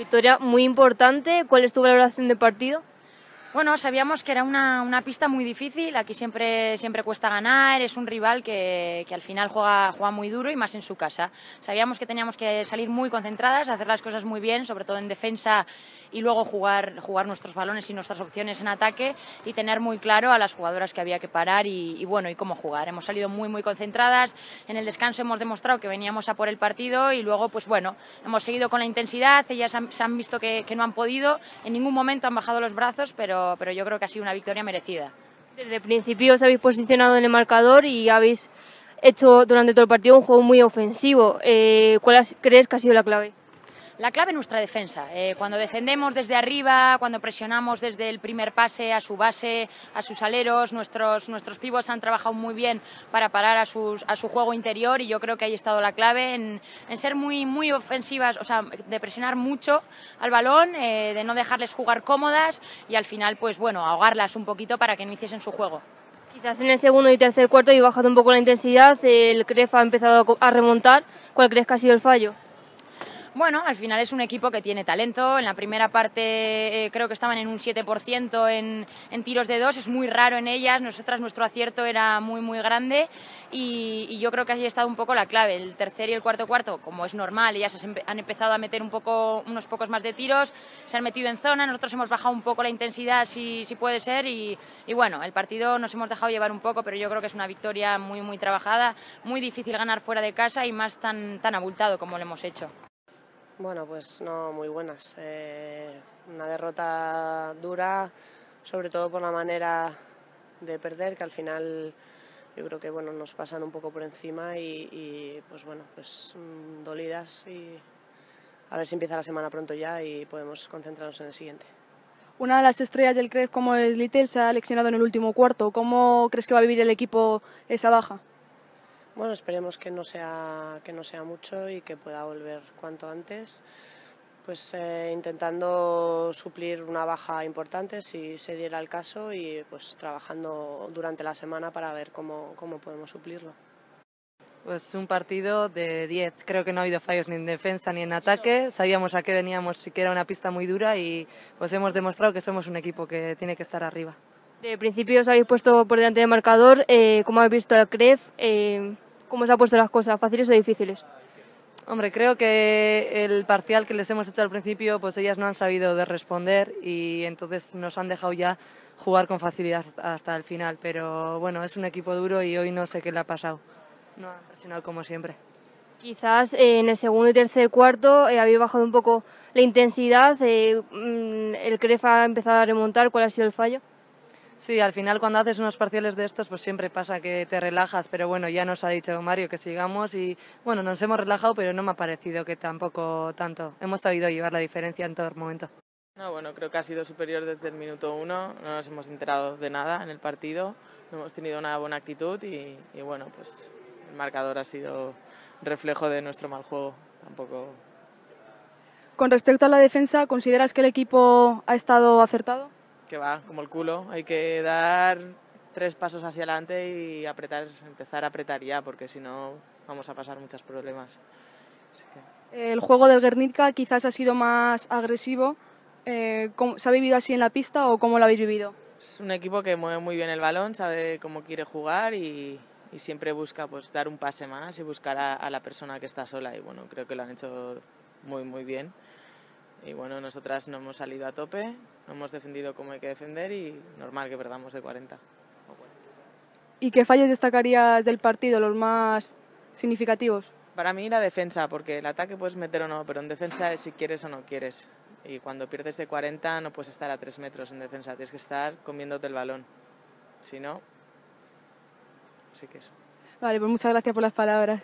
Victoria muy importante. ¿Cuál es tu valoración del partido? Bueno, sabíamos que era una, una, pista muy difícil, aquí siempre, siempre cuesta ganar, es un rival que, que, al final juega, juega muy duro y más en su casa. Sabíamos que teníamos que salir muy concentradas, hacer las cosas muy bien, sobre todo en defensa y luego jugar, jugar nuestros balones y nuestras opciones en ataque y tener muy claro a las jugadoras que había que parar y, bueno, y cómo jugar. Hemos salido muy, muy concentradas, en el descanso hemos demostrado que veníamos a por el partido y luego, pues bueno, hemos seguido con la intensidad, ellas han, se han visto que no han podido, en ningún momento han bajado los brazos, pero pero, yo creo que ha sido una victoria merecida. Desde el principio os habéis posicionado en el marcador y habéis hecho durante todo el partido un juego muy ofensivo. Eh, ¿Cuál crees que ha sido la clave? La clave es nuestra defensa. Eh, cuando defendemos desde arriba, cuando presionamos desde el primer pase a su base, a sus aleros, nuestros, nuestros pivots han trabajado muy bien para parar a, sus, a su juego interior y yo creo que ahí ha estado la clave en, en ser muy, muy ofensivas, o sea, de presionar mucho al balón, eh, de no dejarles jugar cómodas y al final, pues bueno, ahogarlas un poquito para que iniciesen su juego. Quizás en el segundo y tercer cuarto y bajado un poco la intensidad, el CREF ha empezado a remontar. ¿Cuál crees que ha sido el fallo? Bueno, al final es un equipo que tiene talento. En la primera parte eh, creo que estaban en un 7% en, en, tiros de dos, es muy raro en ellas. Nosotras, nuestro acierto era muy, muy grande y, yo creo que ahí ha estado un poco la clave. El tercer y el cuarto cuarto, como es normal, ellas han empezado a meter un poco, unos pocos más de tiros, se han metido en zona. Nosotros hemos bajado un poco la intensidad, si, si puede ser, y, y bueno, el partido nos hemos dejado llevar un poco, pero yo creo que es una victoria muy, muy trabajada, muy difícil ganar fuera de casa y más tan, tan abultado como lo hemos hecho. Bueno, pues no muy buenas. Eh, una derrota dura, sobre todo por la manera de perder, que al final yo creo que bueno, nos pasan un poco por encima y, pues bueno, pues mmm, dolidas y a ver si empieza la semana pronto ya y podemos concentrarnos en el siguiente. Una de las estrellas del CREF como es Little se ha leccionado en el último cuarto. ¿Cómo crees que va a vivir el equipo esa baja? Bueno, esperemos que no sea, que no sea mucho y que pueda volver cuanto antes, pues eh, intentando suplir una baja importante si se diera el caso y pues trabajando durante la semana para ver cómo, cómo podemos suplirlo. Pues un partido de 10. Creo que no ha habido fallos ni en defensa ni en ataque. Sabíamos a qué veníamos, sí que era una pista muy dura y pues hemos demostrado que somos un equipo que tiene que estar arriba. De principio os habéis puesto por delante del marcador. Eh, ¿Cómo habéis visto el CREF? Eh, ¿Cómo se han puesto las cosas? ¿Fáciles o difíciles? Hombre, creo que el parcial que les hemos hecho al principio, pues ellas no han sabido de responder y entonces nos han dejado ya jugar con facilidad hasta el final. Pero bueno, es un equipo duro y hoy no sé qué le ha pasado. No han presionado como siempre. Quizás eh, en el segundo y tercer cuarto eh, habéis bajado un poco la intensidad. Eh, el CREF ha empezado a remontar. ¿Cuál ha sido el fallo? Sí, al final cuando haces unos parciales de estos, pues siempre pasa que te relajas, pero bueno, ya nos ha dicho Mario que sigamos y bueno, nos hemos relajado, pero no me ha parecido que tampoco tanto. Hemos sabido llevar la diferencia en todo el momento. No, bueno, creo que ha sido superior desde el minuto uno, no nos hemos enterado de nada en el partido, no hemos tenido una buena actitud y, y bueno, pues el marcador ha sido reflejo de nuestro mal juego, tampoco... Con respecto a la defensa, ¿consideras que el equipo ha estado acertado? Que va como el culo. Hay que dar tres pasos hacia adelante y apretar, empezar a apretar ya, porque si no vamos a pasar muchos problemas. Que... El juego del Guernica quizás ha sido más agresivo. Eh, ¿Se ha vivido así en la pista o cómo lo habéis vivido? Es un equipo que mueve muy bien el balón, sabe cómo quiere jugar y, y siempre busca pues, dar un pase más y buscar a, a la persona que está sola. Y bueno, creo que lo han hecho muy, muy bien. Y bueno, nosotras no hemos salido a tope, no hemos defendido como hay que defender y normal que perdamos de 40. ¿Y qué fallos destacarías del partido, los más significativos? Para mí la defensa, porque el ataque puedes meter o no, pero en defensa es si quieres o no quieres. Y cuando pierdes de 40 no puedes estar a 3 metros en defensa, tienes que estar comiéndote el balón. Si no, sí que eso. Vale, pues muchas gracias por las palabras.